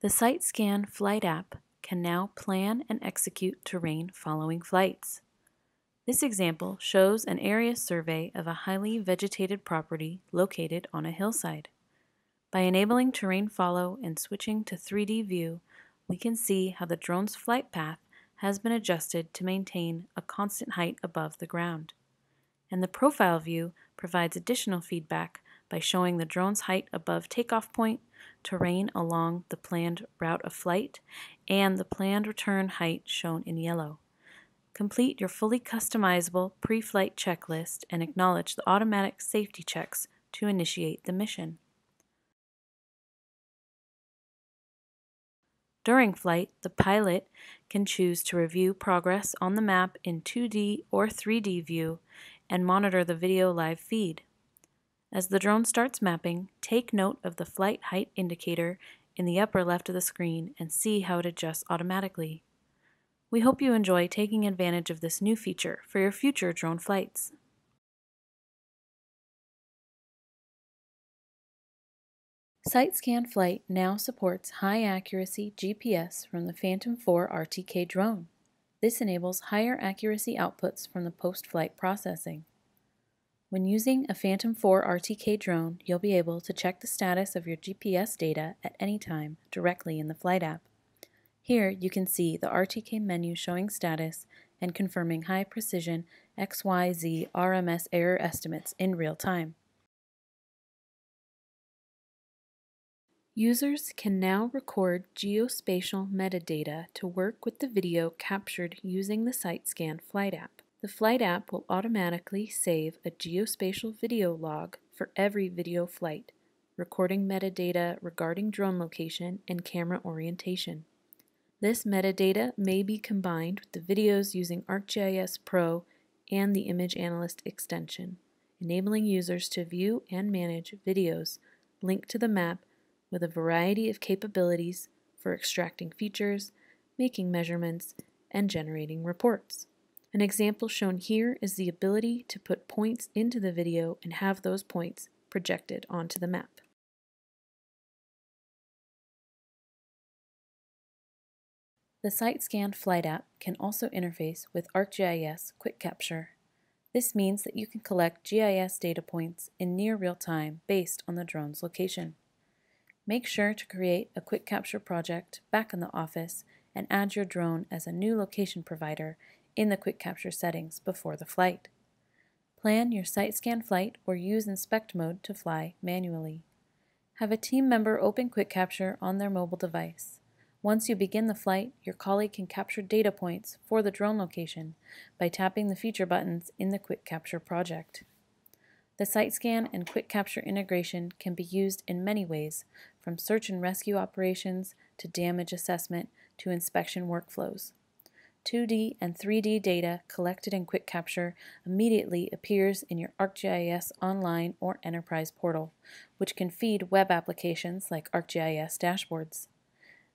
The SiteScan Flight app can now plan and execute terrain following flights. This example shows an area survey of a highly vegetated property located on a hillside. By enabling terrain follow and switching to 3D view, we can see how the drone's flight path has been adjusted to maintain a constant height above the ground. And the profile view provides additional feedback by showing the drone's height above takeoff point, terrain along the planned route of flight, and the planned return height shown in yellow. Complete your fully customizable pre-flight checklist and acknowledge the automatic safety checks to initiate the mission. During flight, the pilot can choose to review progress on the map in 2D or 3D view and monitor the video live feed. As the drone starts mapping, take note of the flight height indicator in the upper left of the screen and see how it adjusts automatically. We hope you enjoy taking advantage of this new feature for your future drone flights. SiteScan Flight now supports high accuracy GPS from the Phantom 4 RTK drone. This enables higher accuracy outputs from the post-flight processing. When using a Phantom 4 RTK drone, you'll be able to check the status of your GPS data at any time directly in the Flight app. Here you can see the RTK menu showing status and confirming high precision XYZ RMS error estimates in real time. Users can now record geospatial metadata to work with the video captured using the SiteScan Flight app. The Flight app will automatically save a geospatial video log for every video flight, recording metadata regarding drone location and camera orientation. This metadata may be combined with the videos using ArcGIS Pro and the Image Analyst extension, enabling users to view and manage videos linked to the map with a variety of capabilities for extracting features, making measurements, and generating reports. An example shown here is the ability to put points into the video and have those points projected onto the map. The SiteScan Flight app can also interface with ArcGIS Quick Capture. This means that you can collect GIS data points in near real time based on the drone's location. Make sure to create a Quick Capture project back in the office and add your drone as a new location provider in the Quick Capture settings before the flight. Plan your SiteScan flight or use inspect mode to fly manually. Have a team member open Quick Capture on their mobile device. Once you begin the flight, your colleague can capture data points for the drone location by tapping the feature buttons in the Quick Capture project. The SiteScan and Quick Capture integration can be used in many ways, from search and rescue operations to damage assessment to inspection workflows. 2D and 3D data collected in Quick Capture immediately appears in your ArcGIS Online or Enterprise portal, which can feed web applications like ArcGIS dashboards.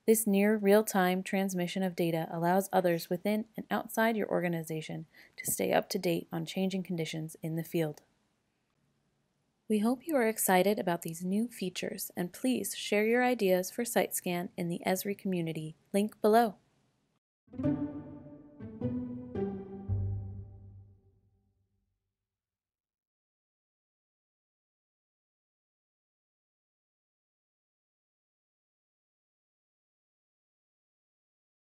This near real-time transmission of data allows others within and outside your organization to stay up to date on changing conditions in the field. We hope you are excited about these new features and please share your ideas for SiteScan in the Esri community, link below.